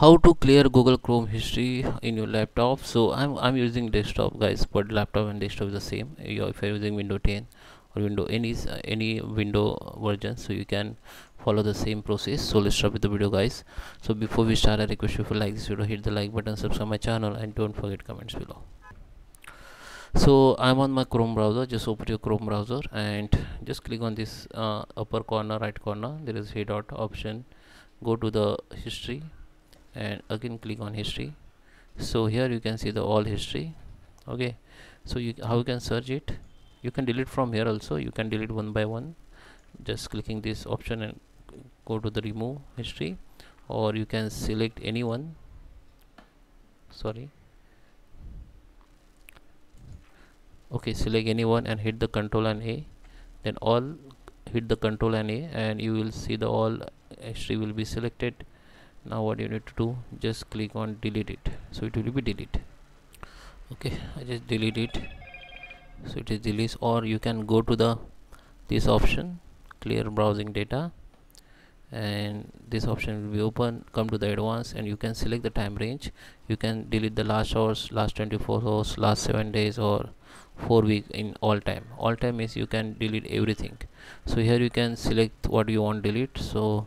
how to clear google chrome history in your laptop. So i'm i'm using desktop guys but laptop and desktop is the same. If you're using window 10 or window any any window version so you can follow the same process. So let's start with the video guys. So before we start i request you to like this video hit the like button subscribe my channel and don't forget comments below. So i'm on my chrome browser. Just open your chrome browser and just click on this uh, upper corner right corner. There is a dot option. Go to the history and again click on history. So here you can see the all history. Okay. So you how you can search it? You can delete from here also. You can delete one by one. Just clicking this option and go to the remove history. Or you can select anyone. Sorry. Okay select anyone and hit the control and a. Then all hit the control and a and you will see the all history will be selected now what you need to do just click on delete it. So it will be delete. Okay I just delete it. So it is delete or you can go to the this option clear browsing data and this option will be open come to the advanced and you can select the time range. You can delete the last hours last 24 hours last 7 days or 4 week in all time. All time is you can delete everything. So here you can select what you want delete. So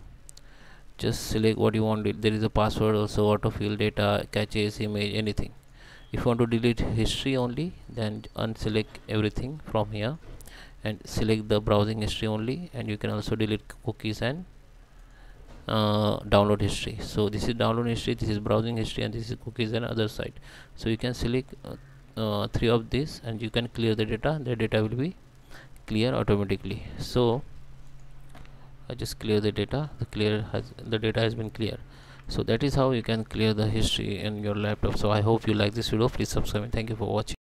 just select what you want. There is a password also autofill data caches image anything. If you want to delete history only then unselect everything from here and select the browsing history only and you can also delete cookies and uh, download history. So this is download history this is browsing history and this is cookies and other site. So you can select uh, uh, three of this and you can clear the data. The data will be clear automatically. So I just clear the data. The clear has the data has been clear. So that is how you can clear the history in your laptop. So I hope you like this video. Please subscribe and thank you for watching